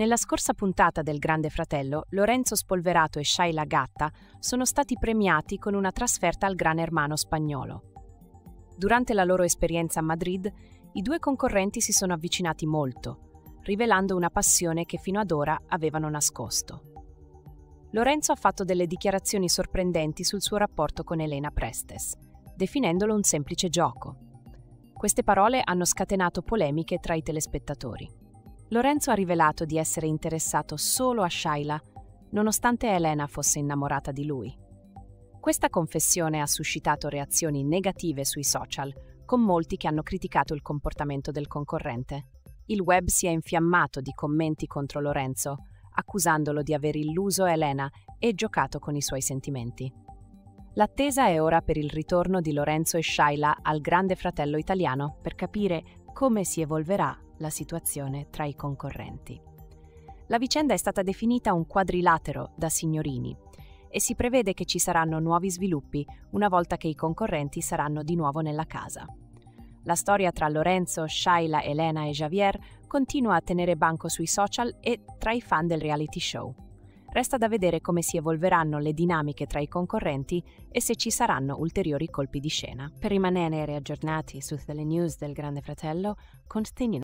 Nella scorsa puntata del Grande Fratello, Lorenzo Spolverato e Shaila Gatta sono stati premiati con una trasferta al Gran Hermano spagnolo. Durante la loro esperienza a Madrid, i due concorrenti si sono avvicinati molto, rivelando una passione che fino ad ora avevano nascosto. Lorenzo ha fatto delle dichiarazioni sorprendenti sul suo rapporto con Elena Prestes, definendolo un semplice gioco. Queste parole hanno scatenato polemiche tra i telespettatori. Lorenzo ha rivelato di essere interessato solo a Shaila, nonostante Elena fosse innamorata di lui. Questa confessione ha suscitato reazioni negative sui social, con molti che hanno criticato il comportamento del concorrente. Il web si è infiammato di commenti contro Lorenzo, accusandolo di aver illuso Elena e giocato con i suoi sentimenti. L'attesa è ora per il ritorno di Lorenzo e Shaila al Grande Fratello Italiano per capire come si evolverà la situazione tra i concorrenti. La vicenda è stata definita un quadrilatero da signorini e si prevede che ci saranno nuovi sviluppi una volta che i concorrenti saranno di nuovo nella casa. La storia tra Lorenzo, Shaila, Elena e Javier continua a tenere banco sui social e tra i fan del reality show. Resta da vedere come si evolveranno le dinamiche tra i concorrenti e se ci saranno ulteriori colpi di scena. Per rimanere aggiornati su tutte le news del Grande Fratello, continui